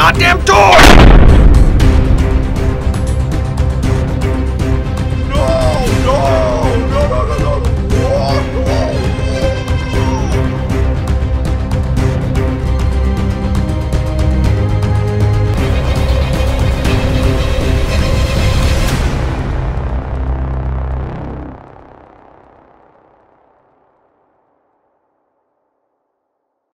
goddamn door!